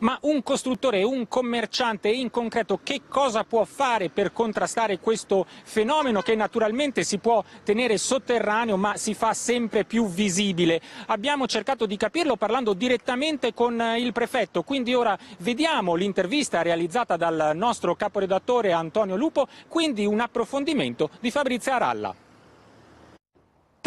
ma un costruttore, un commerciante in concreto che cosa può fare per contrastare questo fenomeno che naturalmente si può tenere sotterraneo ma si fa sempre più visibile? Abbiamo cercato di capirlo parlando direttamente con il prefetto, quindi ora vediamo l'intervista realizzata dal nostro caporedattore Antonio Lupo, quindi un approfondimento di Fabrizia Aralla.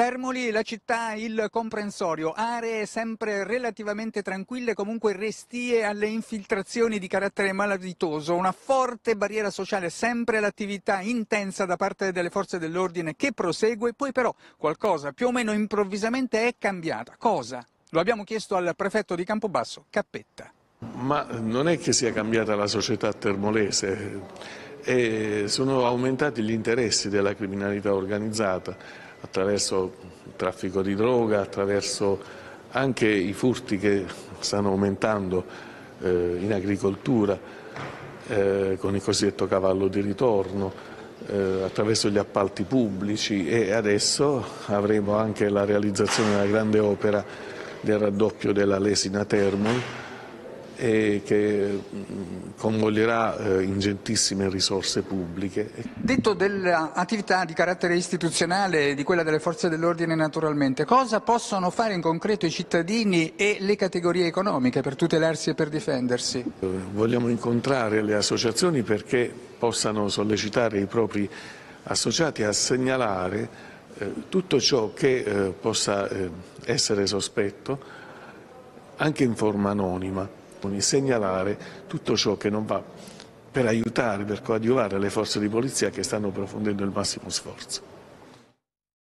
Termoli, la città, il comprensorio, aree sempre relativamente tranquille, comunque restie alle infiltrazioni di carattere malavitoso, una forte barriera sociale, sempre l'attività intensa da parte delle forze dell'ordine che prosegue, poi però qualcosa più o meno improvvisamente è cambiata. Cosa? Lo abbiamo chiesto al prefetto di Campobasso, Cappetta. Ma non è che sia cambiata la società termolese, e sono aumentati gli interessi della criminalità organizzata attraverso il traffico di droga, attraverso anche i furti che stanno aumentando eh, in agricoltura eh, con il cosiddetto cavallo di ritorno, eh, attraverso gli appalti pubblici e adesso avremo anche la realizzazione della grande opera del raddoppio della Lesina Termol e che mm, convoglierà eh, ingentissime risorse pubbliche. Detto dell'attività di carattere istituzionale, di quella delle forze dell'ordine naturalmente, cosa possono fare in concreto i cittadini e le categorie economiche per tutelarsi e per difendersi? Eh, vogliamo incontrare le associazioni perché possano sollecitare i propri associati a segnalare eh, tutto ciò che possa essere sospetto anche in forma anonima segnalare tutto ciò che non va per aiutare, per coadiuvare le forze di polizia che stanno profondendo il massimo sforzo.